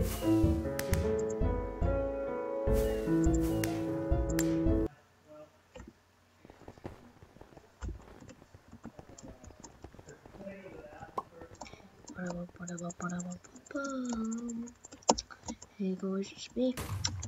Hey guys, it's me,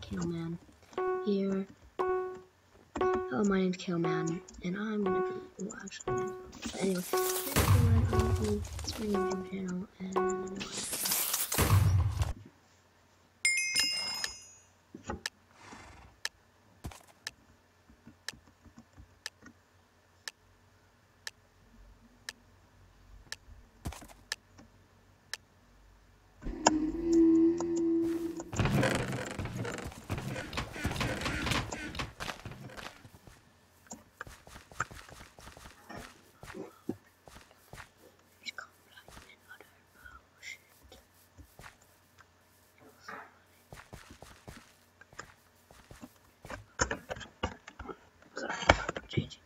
Kaleman, here. Hello, my name's Kaleman, and I'm gonna be, well, actually, anyway, today I'll be streaming channel, and смотреть.